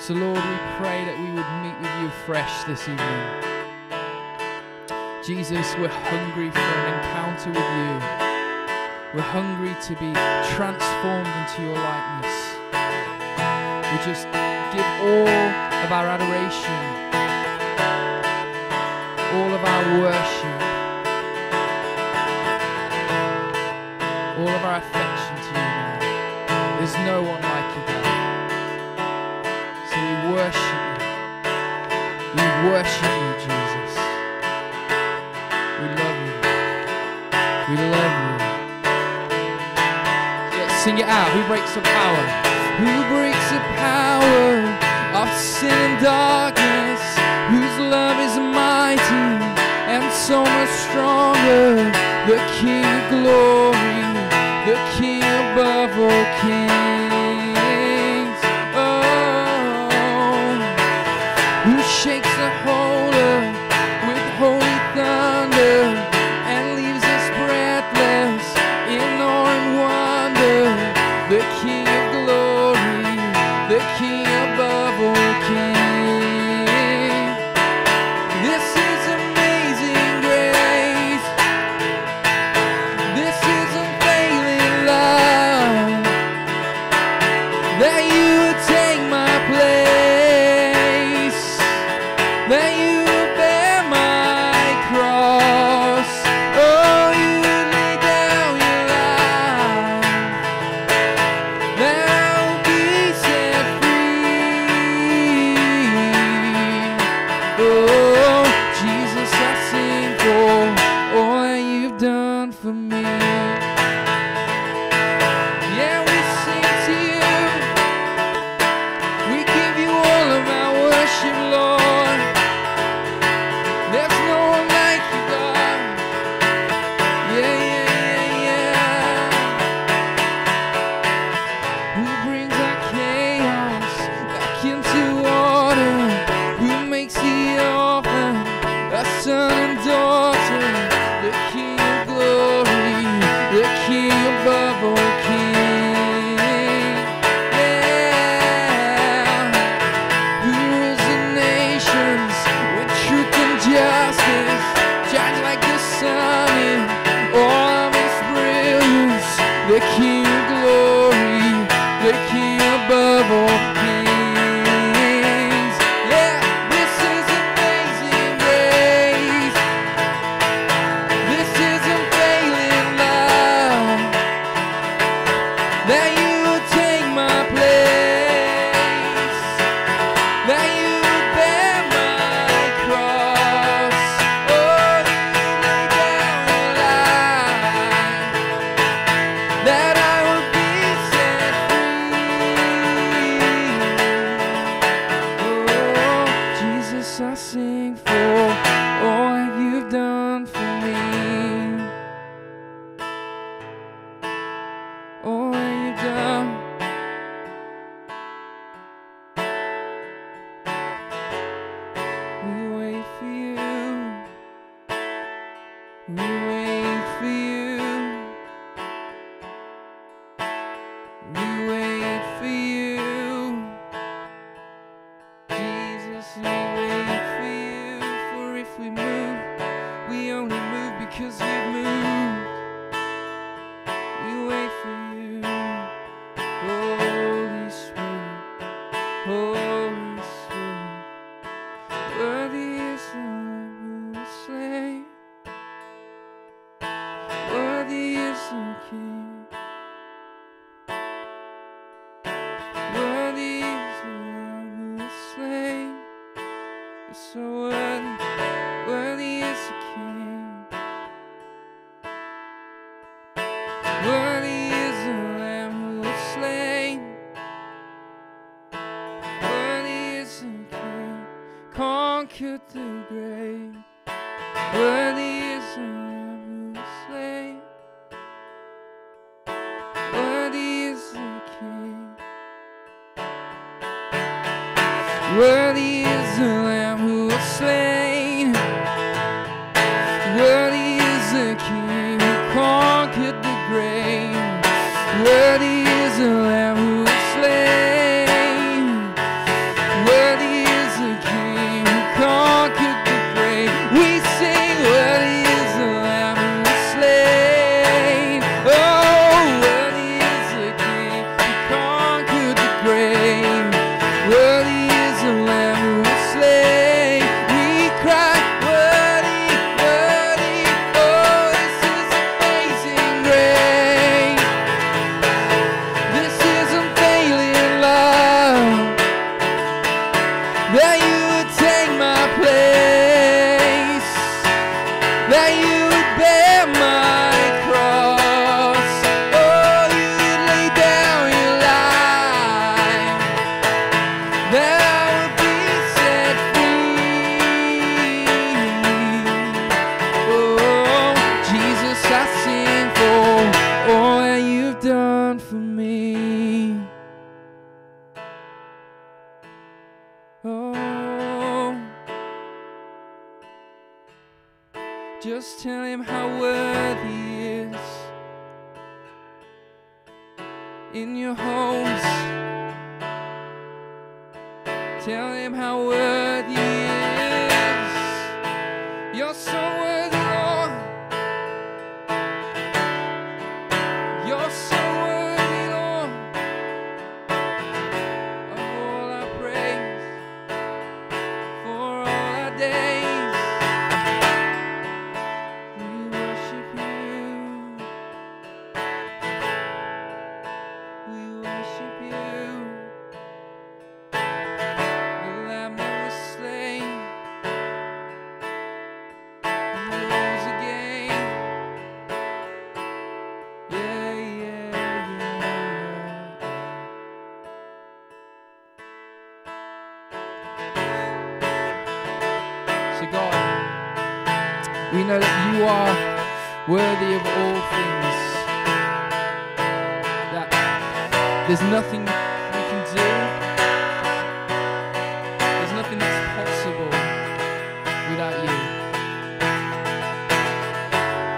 So, Lord, we pray that we would meet with you fresh this evening. Jesus, we're hungry for an encounter with you. We're hungry to be transformed into your likeness. We just give all of our adoration, all of our worship, all of our affection to you now. There's no one like worship you, Jesus. We love you. We love you. Yeah, sing it out. Who breaks the power? Who breaks the power of sin and darkness? Whose love is mighty and so much stronger? The King of glory, the King. Just tell him how worthy he is in your homes. Tell him how worthy. We know that you are worthy of all things. That there's nothing we can do, there's nothing that's possible without you.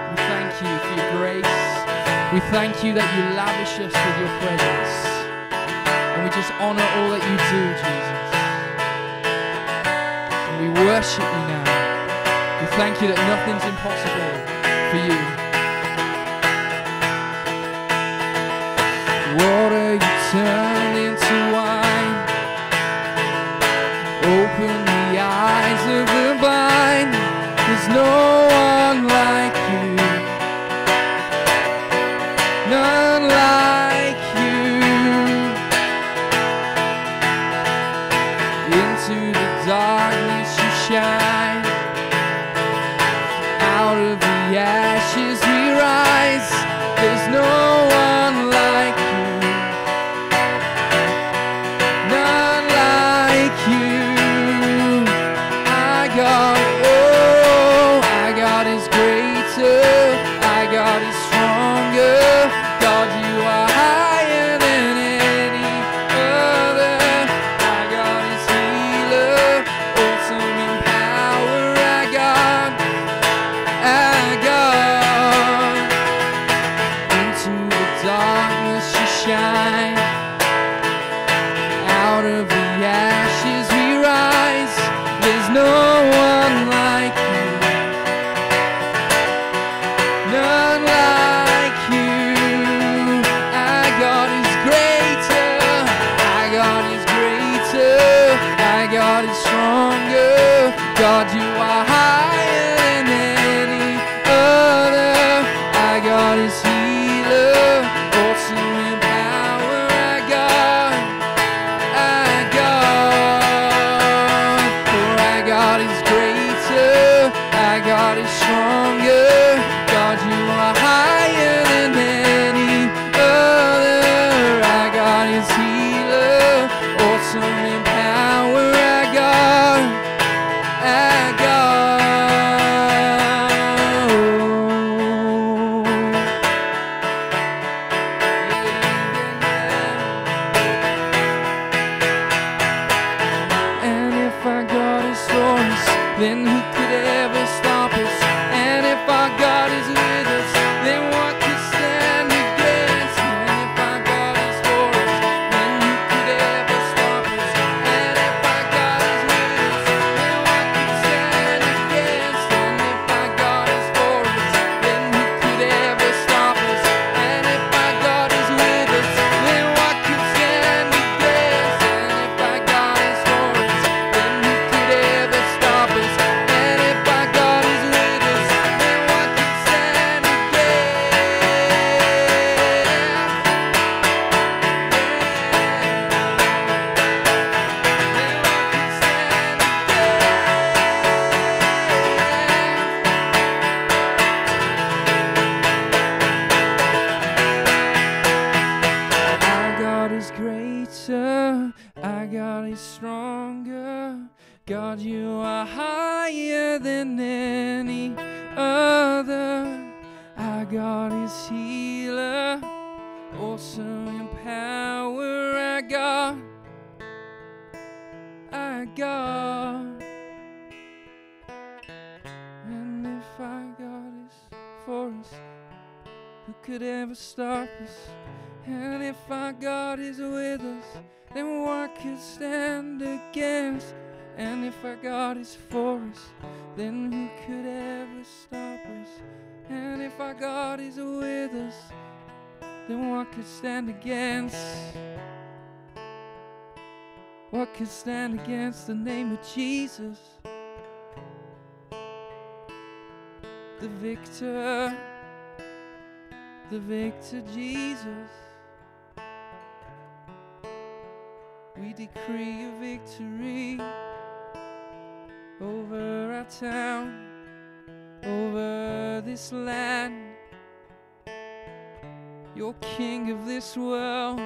We thank you for your grace. We thank you that you lavish us with your presence. And we just honor all that you do, Jesus. And we worship you now thank you that nothing's impossible for you. What are you turning into wine. Could ever stop us? And if our God is with us, then what could stand against? And if our God is for us, then who could ever stop us? And if our God is with us, then what could stand against? What could stand against the name of Jesus? The victor, the victor Jesus. We decree a victory over our town, over this land. You're king of this world.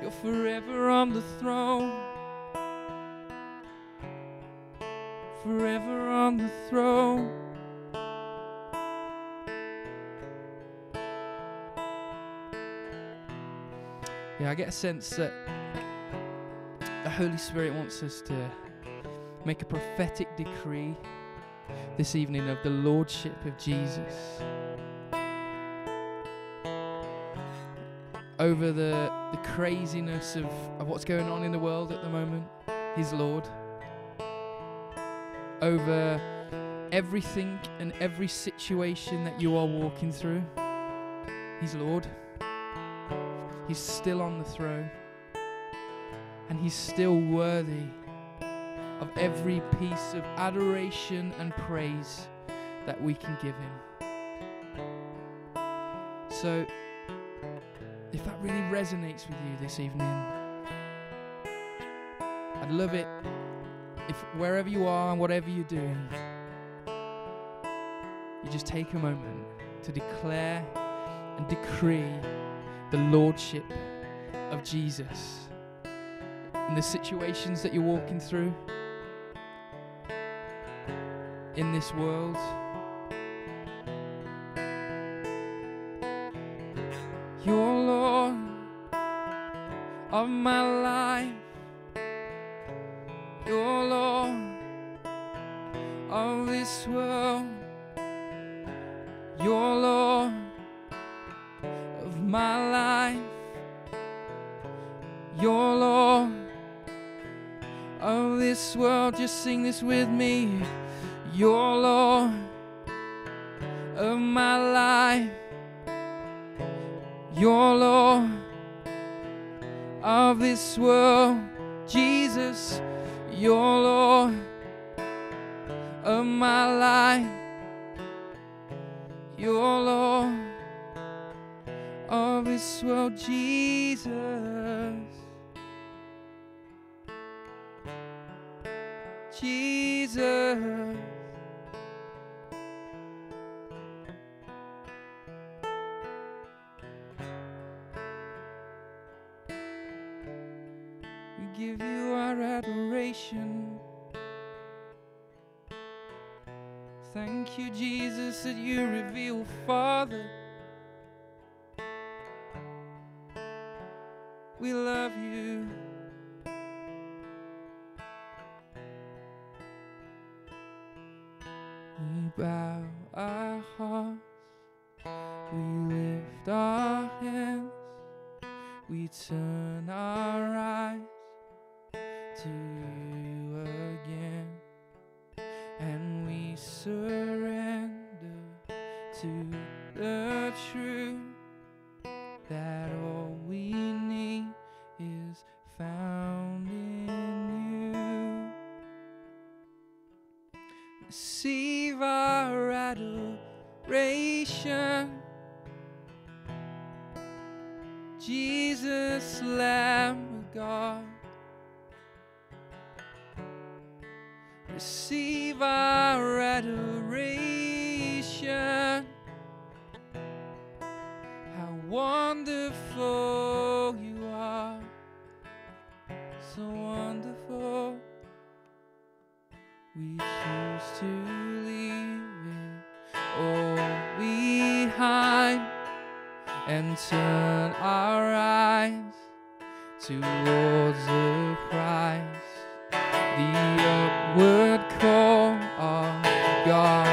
You're forever on the throne. Forever on the throne. Yeah, I get a sense that the Holy Spirit wants us to make a prophetic decree this evening of the Lordship of Jesus over the, the craziness of, of what's going on in the world at the moment. He's Lord. Over everything and every situation that you are walking through, He's Lord. He's still on the throne. And He's still worthy of every piece of adoration and praise that we can give Him. So, if that really resonates with you this evening, I'd love it if wherever you are and whatever you're doing, you just take a moment to declare and decree the Lordship of Jesus in the situations that you're walking through in this world. You're Lord of my life. Just sing this with me. You're Lord of my life. You're Lord of this world. Give you our adoration. Thank you, Jesus, that you reveal, Father. Jesus, Lamb of God. Receive our adoration. How wonderful you are, so wonderful. we choose to and turn our eyes towards the prize, the upward call of God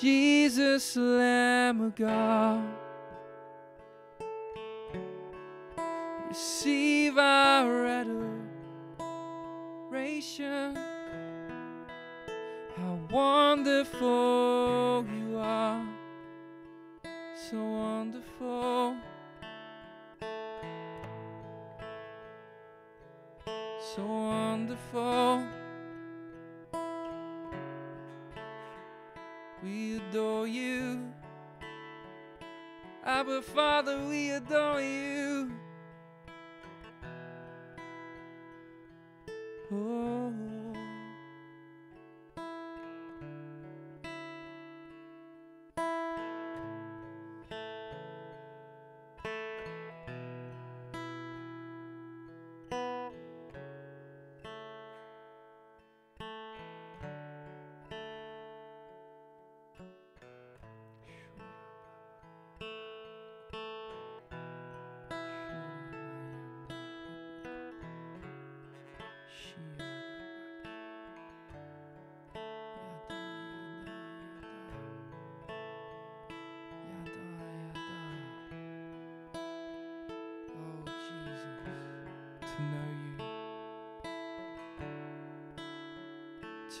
Jesus, Lamb of God. Receive our adoration. How wonderful you are, so wonderful, so wonderful. Adore you. Abba Father, we adore you.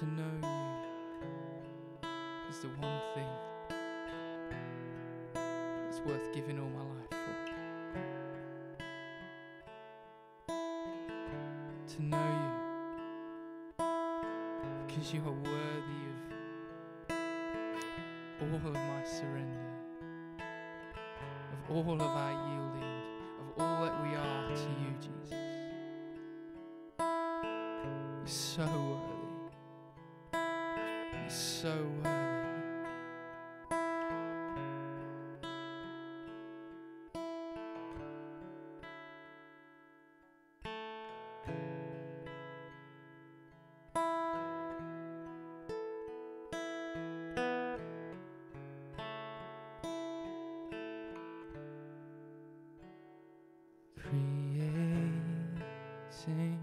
To know you is the one thing that's worth giving all my life for. To know you because you are worthy of all of my surrender, of all of our yielding, of all that we are to you, Jesus. You're so so um, Creating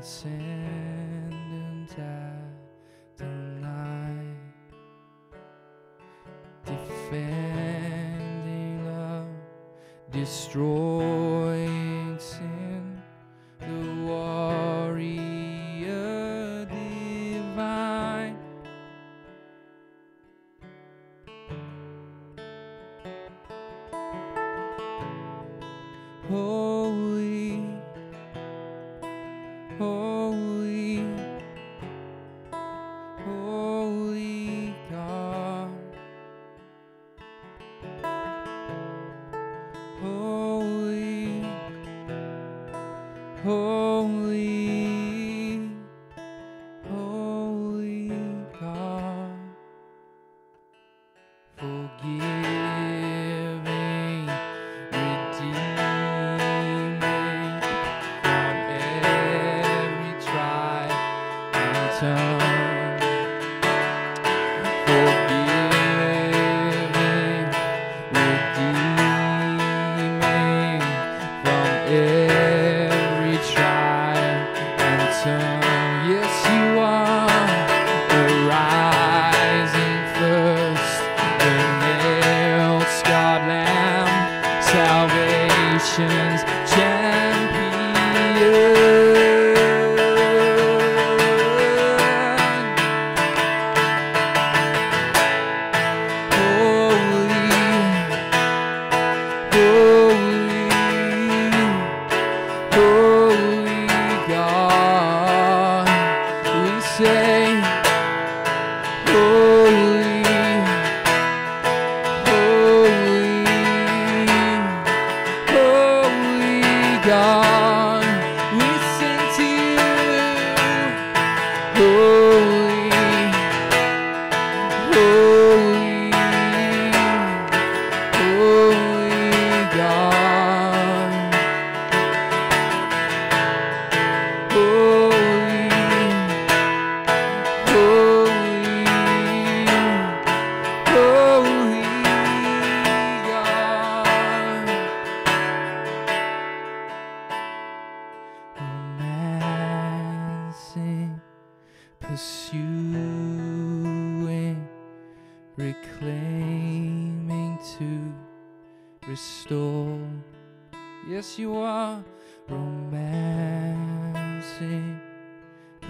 transcendent at the night. Defend Oh.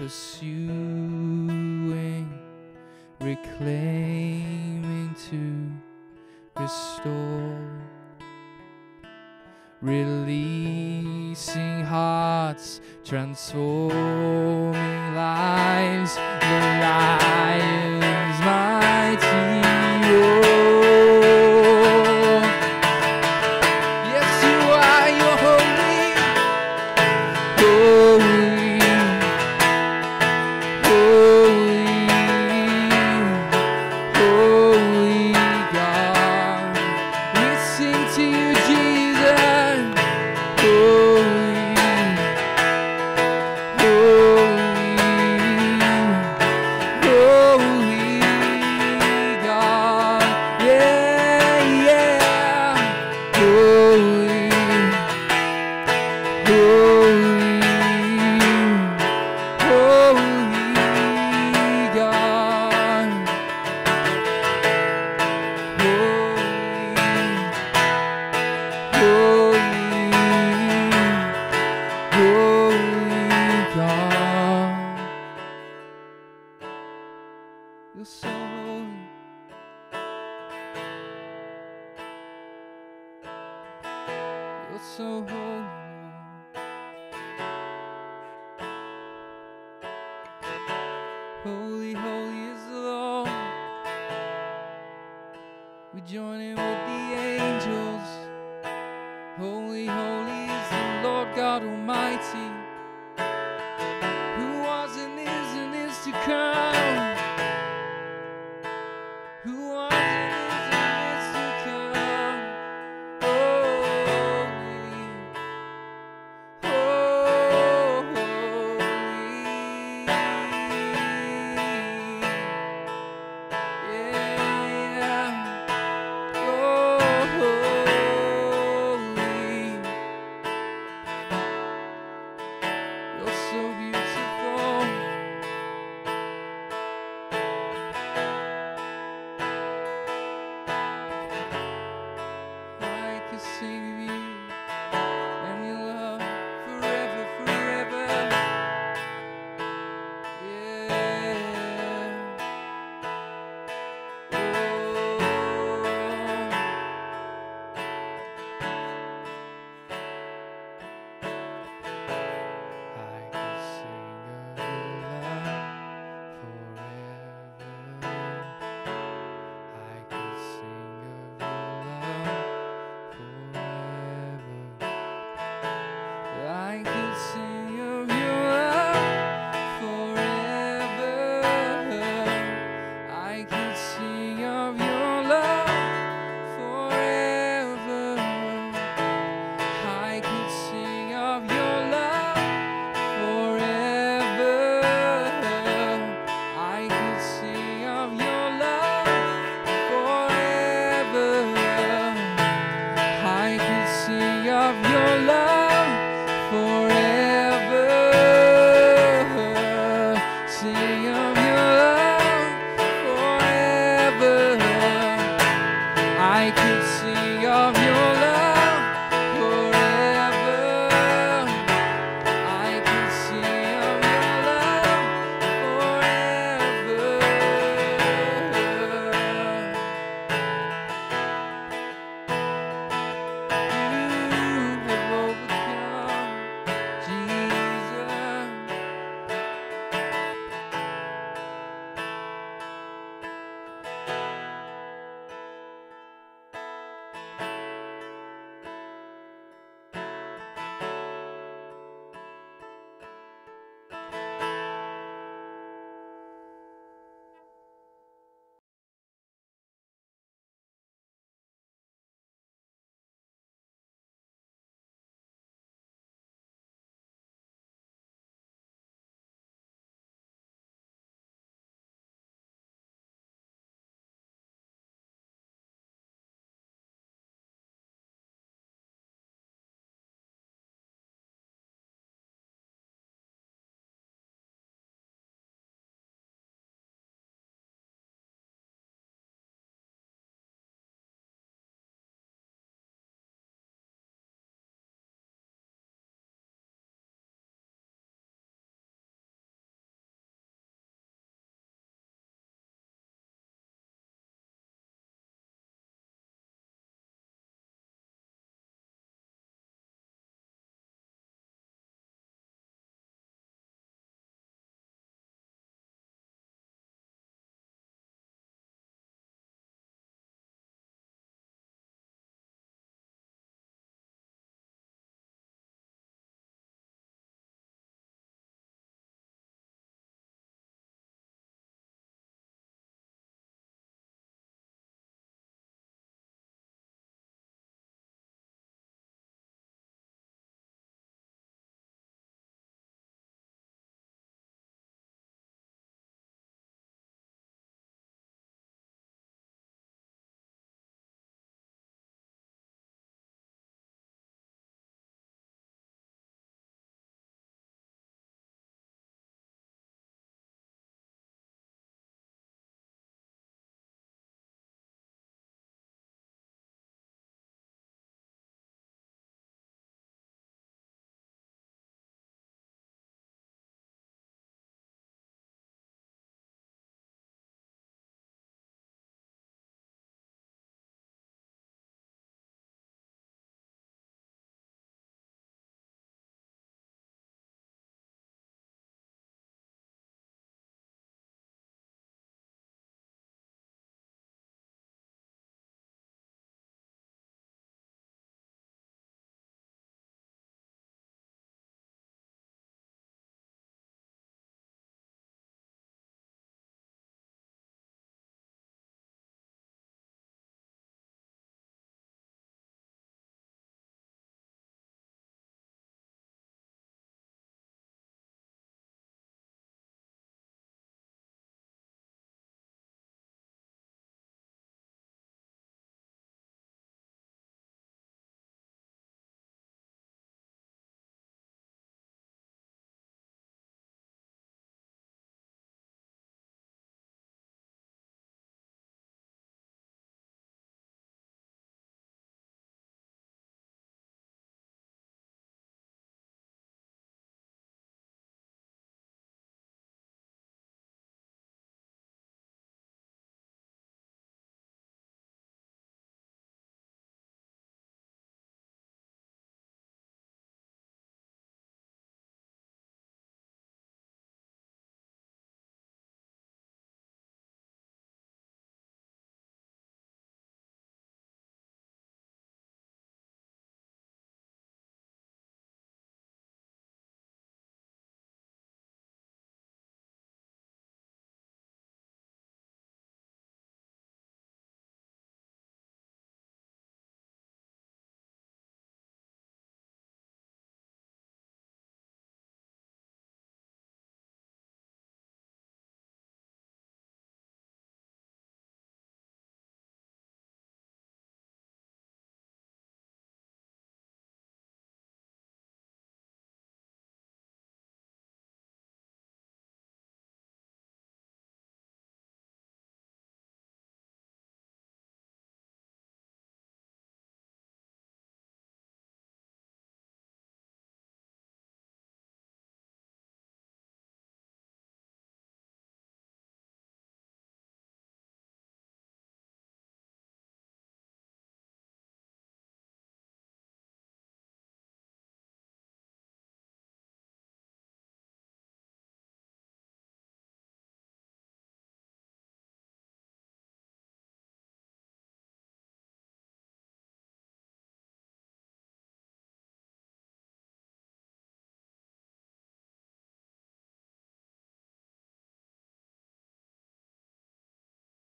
pursuing, reclaiming to restore, releasing hearts, transforming lives, the lion.